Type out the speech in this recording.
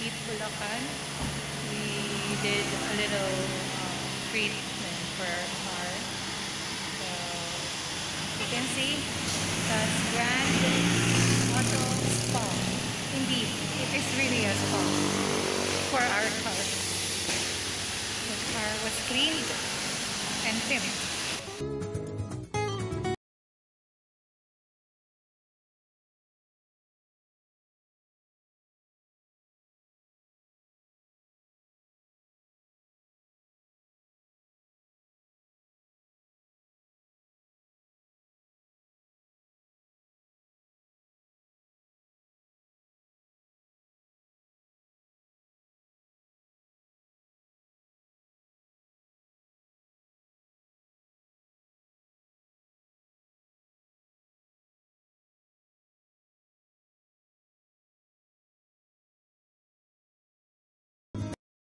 Jeep Bulacan. We did a little um, treatment for our car. So, you can see, that's Grand Auto Spa. Indeed, it is really a spa for our car. The car was cleaned and trimmed.